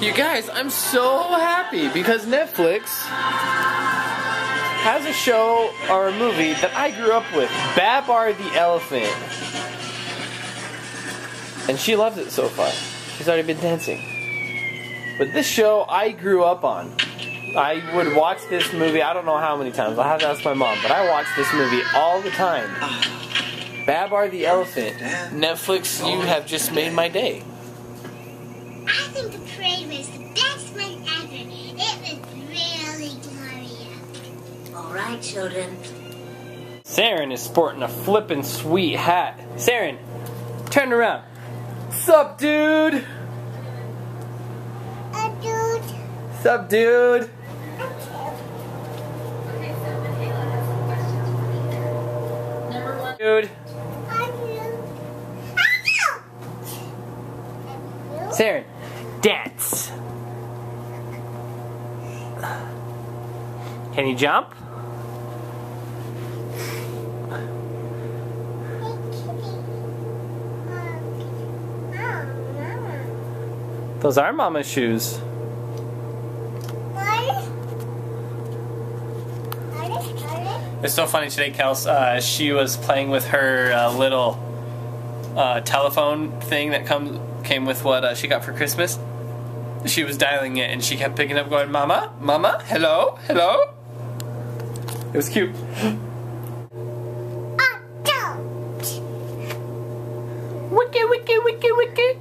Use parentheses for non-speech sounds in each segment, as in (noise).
You guys, I'm so happy because Netflix has a show or a movie that I grew up with, Babar the Elephant. And she loves it so far. She's already been dancing. But this show I grew up on. I would watch this movie, I don't know how many times, I'll have to ask my mom, but I watch this movie all the time. Babar the Elephant. Netflix, you have just made my day. I parade was the best one ever. It was really glorious. All right, children. Saren is sporting a flippin' sweet hat. Saren, turn around. Sup, dude? A dude. Sup, dude? Dude. A dude. A Saren, dance. Can you jump? Those are Mama's shoes. It's so funny today, Kels. Uh, she was playing with her uh, little uh, telephone thing that comes came with what uh, she got for Christmas. She was dialing it, and she kept picking up, going, "Mama, Mama, hello, hello." It was cute. Wiki, wiki, wiki, wiki.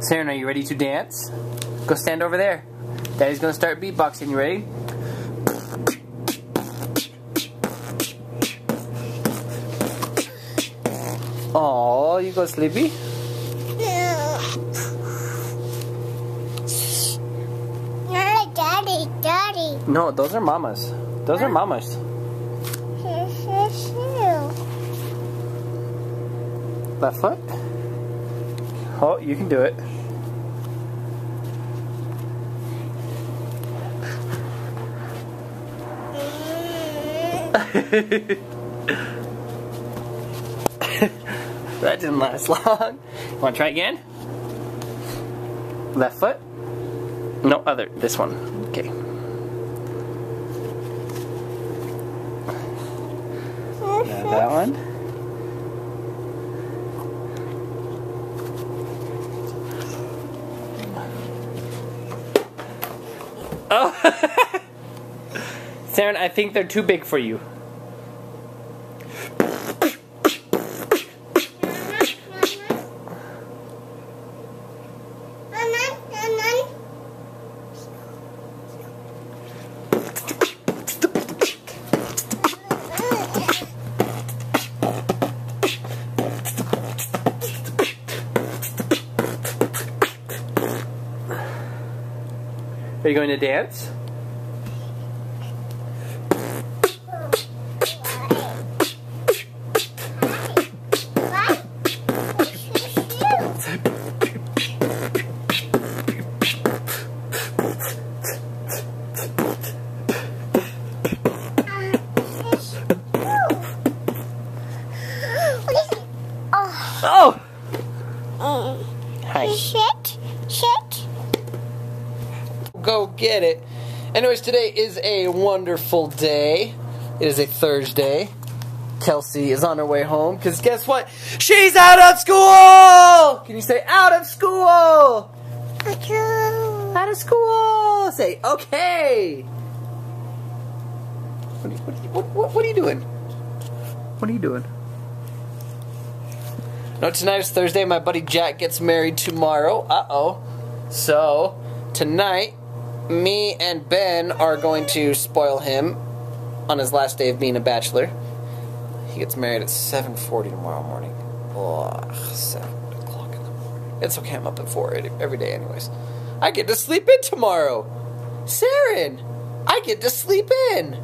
Saren, are you ready to dance? Go stand over there. Daddy's gonna start beatboxing. You ready? Go sleepy? Daddy, daddy. No, those are mamas. Those are mamas. Left foot. Oh, you can do it. (laughs) (laughs) that didn't last (laughs) long. Want to try again? Left foot? No, other. This one. Okay. Now that one. Oh! (laughs) Saren, I think they're too big for you. Are you going to dance? Oh! Hi. Shit, shit. Go get it. Anyways, today is a wonderful day. It is a Thursday. Kelsie is on her way home because guess what? She's out of school! Can you say out of school? Out of school! Say okay! What you- what, what, what are you doing? What are you doing? No, tonight is Thursday. My buddy Jack gets married tomorrow. Uh oh. So, tonight, me and Ben are going to spoil him on his last day of being a bachelor. He gets married at 7.40 tomorrow morning. Ugh, 7 o'clock in the morning. It's okay, I'm up at 4 every day anyways. I get to sleep in tomorrow. Saren, I get to sleep in.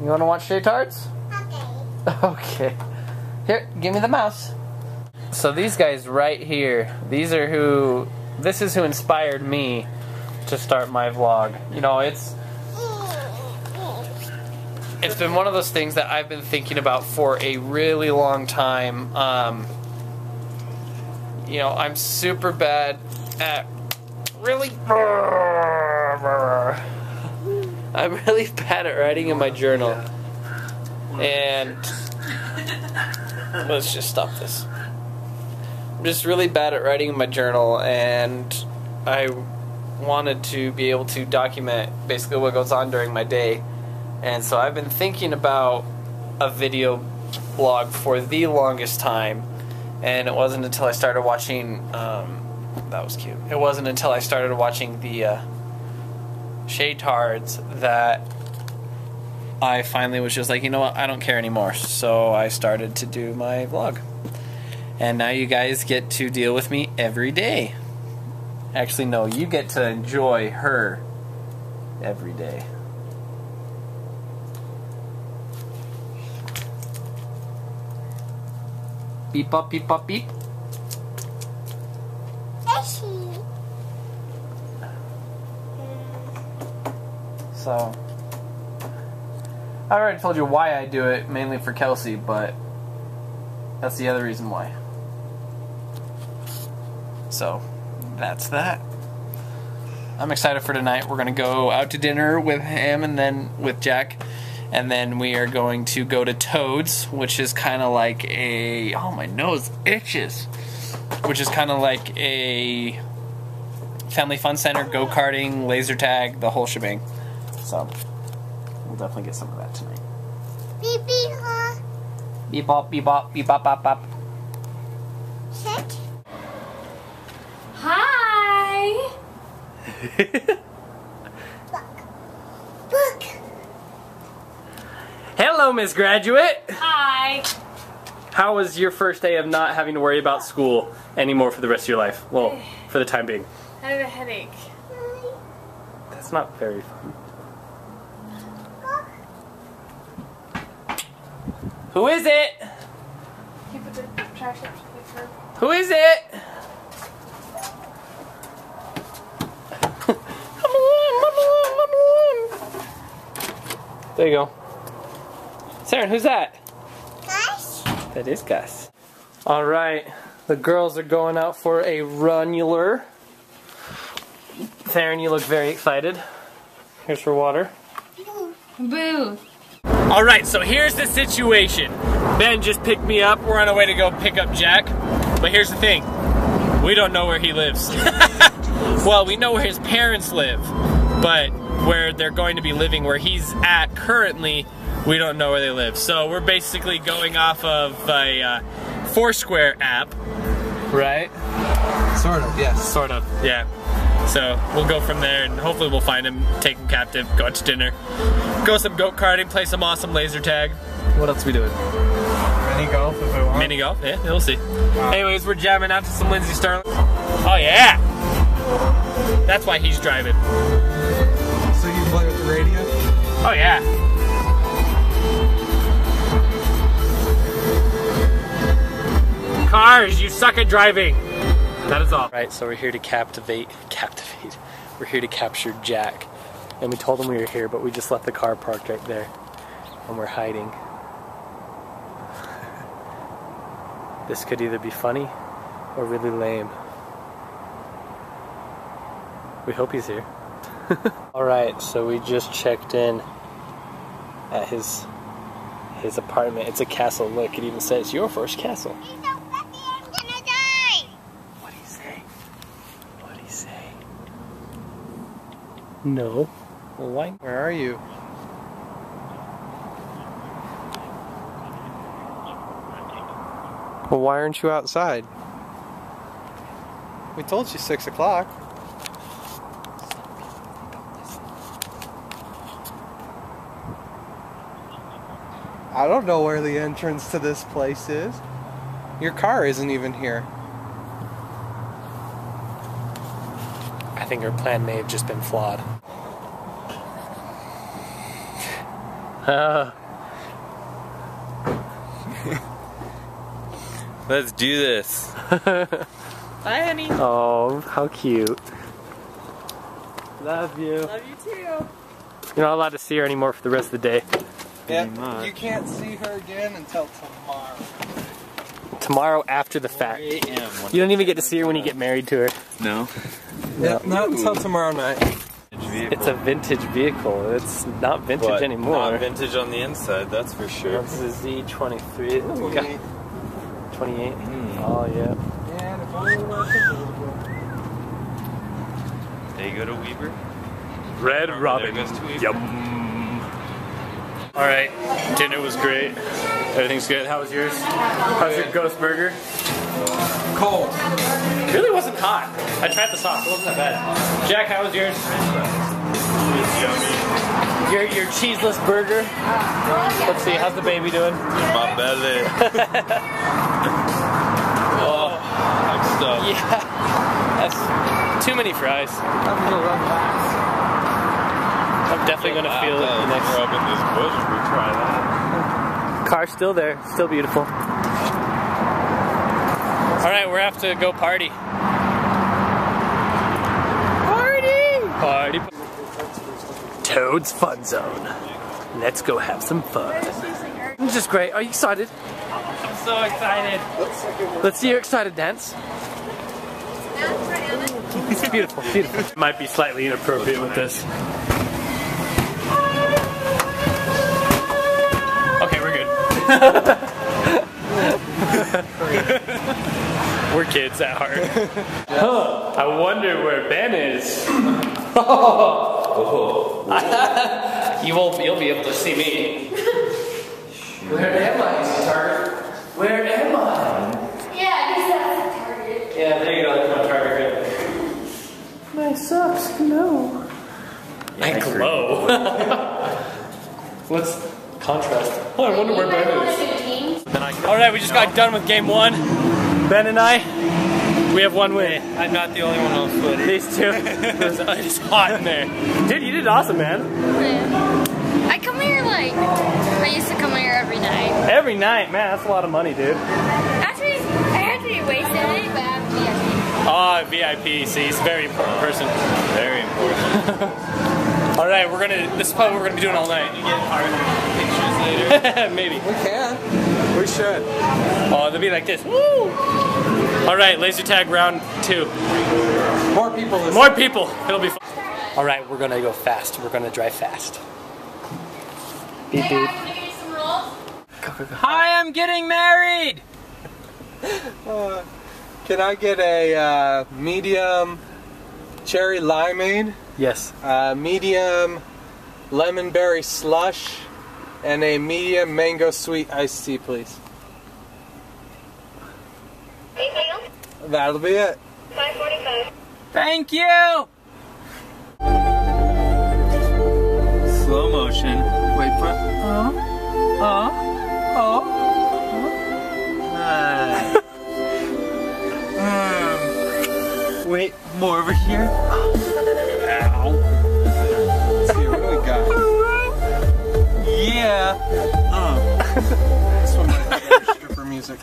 You want to watch Shaytards? Okay. Okay. Here, give me the mouse. So these guys right here, these are who, this is who inspired me to start my vlog. You know, it's, it's been one of those things that I've been thinking about for a really long time. Um, you know, I'm super bad at really. I'm really bad at writing in my journal. And let's just stop this. I'm just really bad at writing in my journal, and I wanted to be able to document basically what goes on during my day. And so I've been thinking about a video blog for the longest time, and it wasn't until I started watching. Um, that was cute. It wasn't until I started watching the uh, Shaytards that I finally was just like, you know what, I don't care anymore. So I started to do my vlog. And now you guys get to deal with me every day. Actually, no, you get to enjoy her every day. Beep up, beep up, beep. So, I already told you why I do it, mainly for Kelsie, but that's the other reason why. So, that's that. I'm excited for tonight. We're going to go out to dinner with him and then with Jack. And then we are going to go to Toads, which is kind of like a. Oh, my nose itches. Which is kind of like a family fun center, go karting, laser tag, the whole shebang. So, we'll definitely get some of that tonight. Beep beep huh? Beep bop, beep bop, beep bop, bop, bop. Sit. Hi. (laughs) Look. Hello, Miss Graduate. Hi. How was your first day of not having to worry about school anymore for the rest of your life? Well, (sighs) for the time being. I have a headache. That's not very fun. Who is it? Can you put the trash up with her? Who is it? (laughs) There you go. Saren, who's that? Guys. That is Gus. All right, the girls are going out for a runular. Theron, you look very excited. Here's for water. Boo. All right, so here's the situation. Ben just picked me up. We're on our way to go pick up Jack. But here's the thing we don't know where he lives. (laughs) well, we know where his parents live, but where they're going to be living, where he's at currently, we don't know where they live. So we're basically going off of a uh, Foursquare app, right? Sort of, yes. Sort of, yeah. So we'll go from there and hopefully we'll find him, take him captive, go out to dinner, go some goat karting, play some awesome laser tag. What else we doing? Mini golf if I want. Mini golf, yeah, we'll see. Anyways, we're jamming out to some Lindsey Stirling. Oh yeah! That's why he's driving. So you play with the radio? Oh yeah. Cars, you suck at driving. That is all. Right, so we're here to captivate, captivate. We're here to capture Jack. And we told him we were here, but we just left the car parked right there. And we're hiding. (laughs) this could either be funny or really lame. We hope he's here. (laughs) Alright, so we just checked in at his his apartment. It's a castle. Look, it even says your first castle. He's so fluffy, I'm gonna die. What do you say? What do you say? No. Well, why? Where are you? Well, why aren't you outside? We told you 6 o'clock. I don't know where the entrance to this place is. Your car isn't even here. Think our plan may have just been flawed. Uh, (laughs) Let's do this. (laughs) Bye, honey. oh, how cute. Love you. Love you too. You're not allowed to see her anymore for the rest of the day. Yeah, you can't see her again until tomorrow. Tomorrow after the fact. You don't even get to see her when you get married to her. No. Yeah, not until tomorrow night. It's a vintage vehicle. It's not vintage But anymore. Not vintage on the inside, that's for sure. This is the Z23. Oh, God. 28. Mm. Oh, yeah. And if only were convertible. They go to Weaver. Red Robin. There goes to Weaver. Yum. All right, dinner was great. Everything's good. How was yours? How's your ghost burger? Cold. It really wasn't hot. I tried the sauce. It wasn't that bad. Jack, how was yours? Your your cheeseless burger. Let's see. How's the baby doing? My belly. (laughs) oh, I'm stuck. Yeah. That's too many fries. I'm gonna run fast. I'm definitely gonna feel it the next. We're up in this bush. We try that. Car's still there. Still beautiful. All right, we're have to go party. Party! Party! Toad's Fun Zone. Let's go have some fun. This is great. Are you excited? I'm so excited. Let's see your excited dance. It's beautiful, beautiful. Might be slightly inappropriate with this. We're (laughs) we're kids at heart. Huh, I wonder where Ben is. (laughs) you won't you'll be able to see me. Where am I, Target? Where am I? Yeah, because that's a target. Yeah, there you go, that's my target. My socks glow. I (laughs) glow. Let's contrast. Oh, I wonder where Ben is. All right, we just got done with game one. Ben and I, we have one win. I'm not the only one on foot. These two, (laughs) it's hot in there. Dude, you did awesome, man. I come here like I used to come here every night. Every night, man, that's a lot of money, dude. Actually, I had to be wasted it, but I'm Ah, VIP. See, he's a very important person. Very important. (laughs) All right, we're gonna. This is probably what we're gonna be doing all night. You get hard pictures later. (laughs) Maybe. We can. We should. Oh, they'll be like this. Woo! All right, laser tag round two. More people this More people. It'll be fun. All right, we're gonna go fast. We're gonna drive fast. Beep beep. Hi, I'm getting married. (laughs) Uh, can I get a uh, medium cherry limeade, Yes. uh, medium lemon berry slush, and a medium mango sweet iced tea, please? Anything else? That'll be it. 545. Thank you. Slow motion. Wait for. Oh. Oh. Oh. Nice. (laughs) um, wait, more over here. Ow. Let's see, what do we got? Yeah. Oh. This one better stripper music.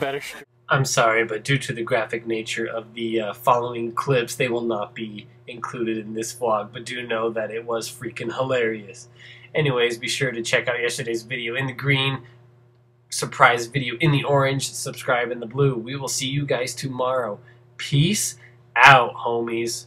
Better. I'm sorry, but due to the graphic nature of the uh, following clips, they will not be included in this vlog. But do know that it was freaking hilarious. Anyways, be sure to check out yesterday's video in the green, surprise video in the orange, subscribe in the blue. We will see you guys tomorrow. Peace out, homies.